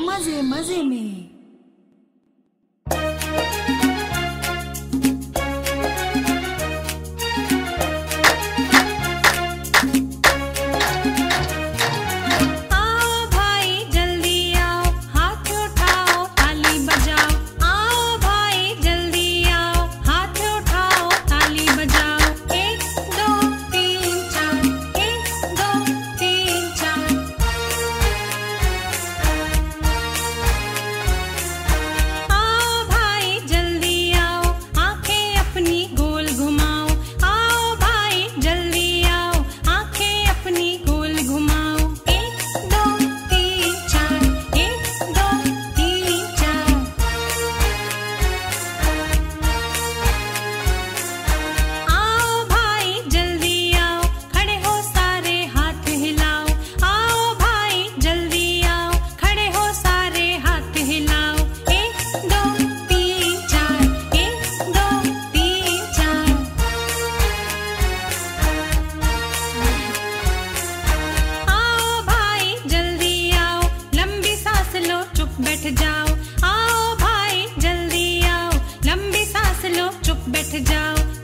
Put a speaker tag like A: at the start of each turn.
A: मज़े मज़े में। जाओ। आओ भाई जल्दी आओ। लंबी सांस लो चुप बैठ जाओ।